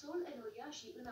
Sol Eloia și în